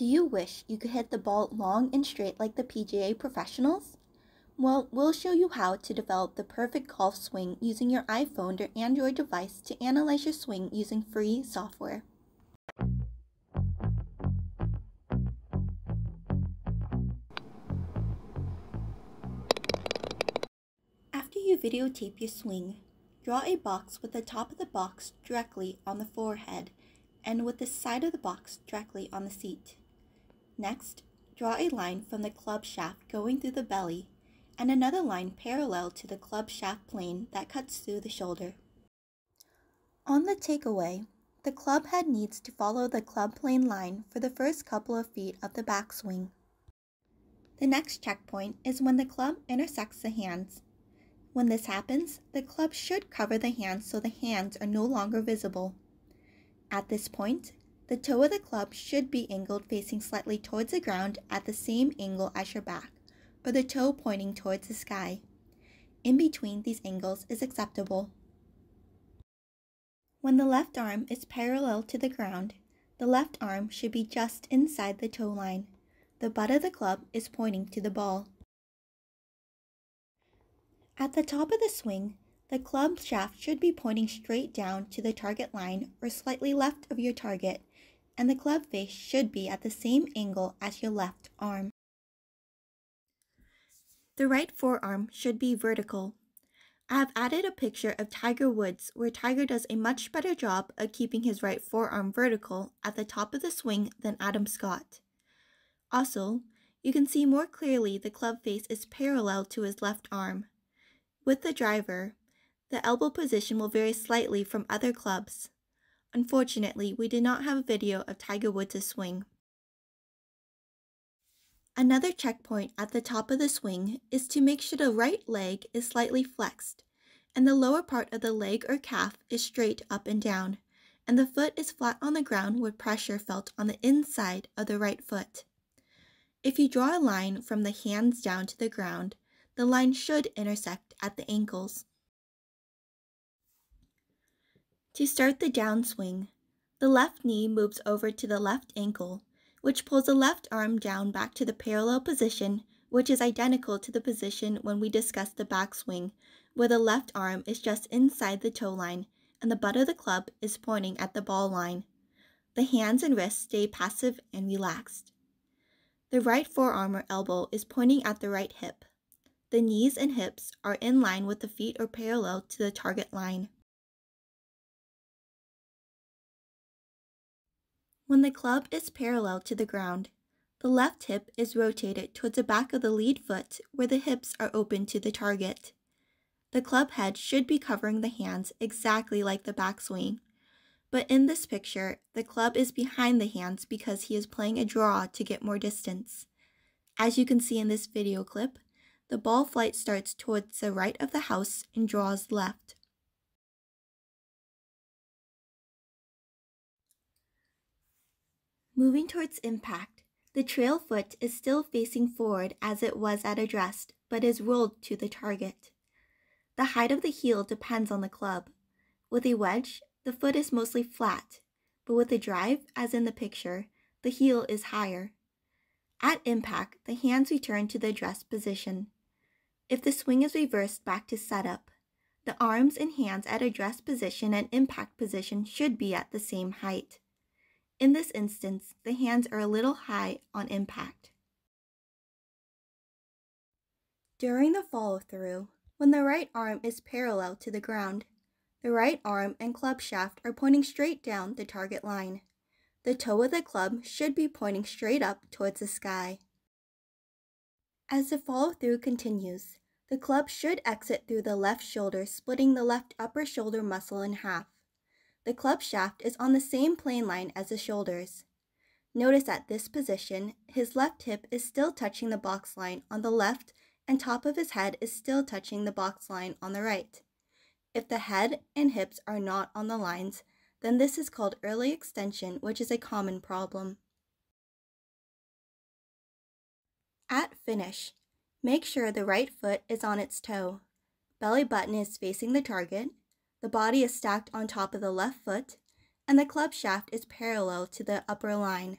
Do you wish you could hit the ball long and straight like the PGA professionals? Well, we'll show you how to develop the perfect golf swing using your iPhone or Android device to analyze your swing using free software. After you videotape your swing, draw a box with the top of the box directly on the forehead and with the side of the box directly on the seat. Next, draw a line from the club shaft going through the belly and another line parallel to the club shaft plane that cuts through the shoulder. On the takeaway, the club head needs to follow the club plane line for the first couple of feet of the backswing. The next checkpoint is when the club intersects the hands. When this happens, the club should cover the hands so the hands are no longer visible. At this point, the toe of the club should be angled facing slightly towards the ground at the same angle as your back, or the toe pointing towards the sky. In between these angles is acceptable. When the left arm is parallel to the ground, the left arm should be just inside the toe line. The butt of the club is pointing to the ball. At the top of the swing, the club shaft should be pointing straight down to the target line or slightly left of your target and the club face should be at the same angle as your left arm. The right forearm should be vertical. I have added a picture of Tiger Woods where Tiger does a much better job of keeping his right forearm vertical at the top of the swing than Adam Scott. Also, you can see more clearly the club face is parallel to his left arm. With the driver, the elbow position will vary slightly from other clubs. Unfortunately, we did not have a video of Tiger Woods' swing. Another checkpoint at the top of the swing is to make sure the right leg is slightly flexed, and the lower part of the leg or calf is straight up and down, and the foot is flat on the ground with pressure felt on the inside of the right foot. If you draw a line from the hands down to the ground, the line should intersect at the ankles. To start the downswing, the left knee moves over to the left ankle, which pulls the left arm down back to the parallel position, which is identical to the position when we discussed the backswing, where the left arm is just inside the toe line and the butt of the club is pointing at the ball line. The hands and wrists stay passive and relaxed. The right forearm or elbow is pointing at the right hip. The knees and hips are in line with the feet or parallel to the target line. When the club is parallel to the ground, the left hip is rotated towards the back of the lead foot where the hips are open to the target. The club head should be covering the hands exactly like the backswing, but in this picture, the club is behind the hands because he is playing a draw to get more distance. As you can see in this video clip, the ball flight starts towards the right of the house and draws left. Moving towards impact, the trail foot is still facing forward as it was at address, but is rolled to the target. The height of the heel depends on the club. With a wedge, the foot is mostly flat, but with a drive, as in the picture, the heel is higher. At impact, the hands return to the address position. If the swing is reversed back to setup, the arms and hands at address position and impact position should be at the same height. In this instance, the hands are a little high on impact. During the follow-through, when the right arm is parallel to the ground, the right arm and club shaft are pointing straight down the target line. The toe of the club should be pointing straight up towards the sky. As the follow-through continues, the club should exit through the left shoulder, splitting the left upper shoulder muscle in half. The club shaft is on the same plane line as the shoulders. Notice at this position, his left hip is still touching the box line on the left and top of his head is still touching the box line on the right. If the head and hips are not on the lines, then this is called early extension, which is a common problem. At finish, make sure the right foot is on its toe. Belly button is facing the target, the body is stacked on top of the left foot, and the club shaft is parallel to the upper line.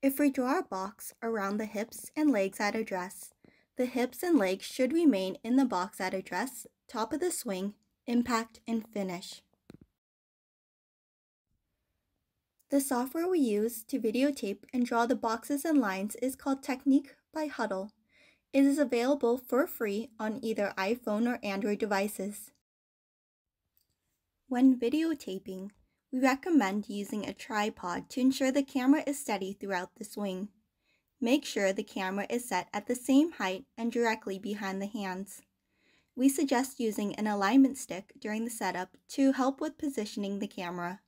If we draw a box around the hips and legs at address, the hips and legs should remain in the box at address, top of the swing, impact, and finish. The software we use to videotape and draw the boxes and lines is called Technique by Hudl. It is available for free on either iPhone or Android devices. When videotaping, we recommend using a tripod to ensure the camera is steady throughout the swing. Make sure the camera is set at the same height and directly behind the hands. We suggest using an alignment stick during the setup to help with positioning the camera.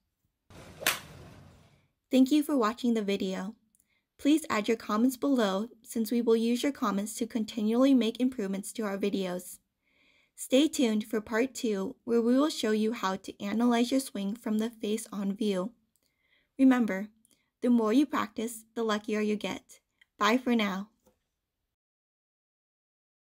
Thank you for watching the video. Please add your comments below since we will use your comments to continually make improvements to our videos. Stay tuned for part 2 where we will show you how to analyze your swing from the face-on view. Remember, the more you practice, the luckier you get. Bye for now.